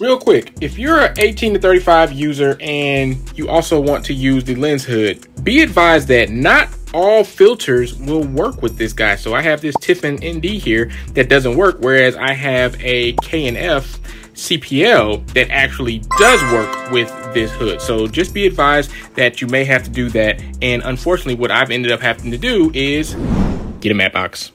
Real quick, if you're an 18 to 35 user and you also want to use the lens hood, be advised that not all filters will work with this guy. So I have this Tiffen ND here that doesn't work, whereas I have a K&F CPL that actually does work with this hood. So just be advised that you may have to do that. And unfortunately, what I've ended up having to do is get a matte box.